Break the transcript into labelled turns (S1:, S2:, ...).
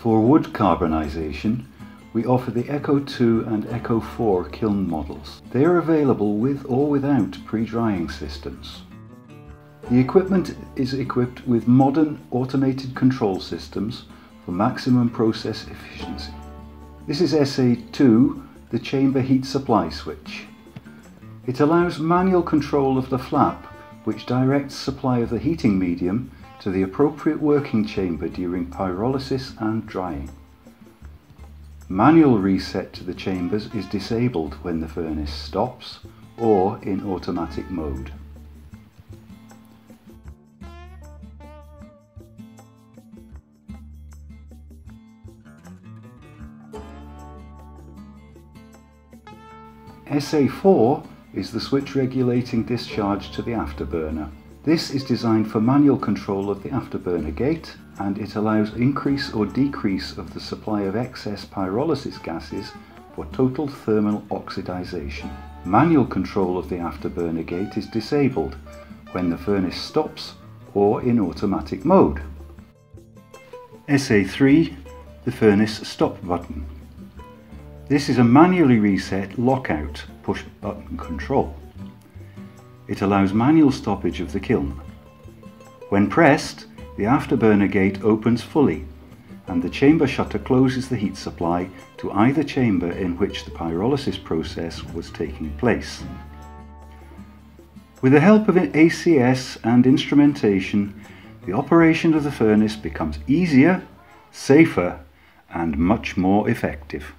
S1: For wood carbonisation, we offer the EKKO 2 and EKKO 4 kiln models. They are available with or without pre-drying systems. The equipment is equipped with modern automated control systems for maximum process efficiency. This is SA2, the chamber heat supply switch. It allows manual control of the flap, which directs supply of the heating medium to the appropriate working chamber during pyrolysis and drying. Manual reset to the chambers is disabled when the furnace stops or in automatic mode. SA4 is the switch regulating discharge to the afterburner. This is designed for manual control of the afterburner gate and it allows increase or decrease of the supply of excess pyrolysis gases for total thermal oxidization. Manual control of the afterburner gate is disabled when the furnace stops or in automatic mode. SA3, the furnace stop button. This is a manually reset lockout push button control. It allows manual stoppage of the kiln. When pressed, the afterburner gate opens fully and the chamber shutter closes the heat supply to either chamber in which the pyrolysis process was taking place. With the help of an ACS and instrumentation, the operation of the furnace becomes easier, safer and much more effective.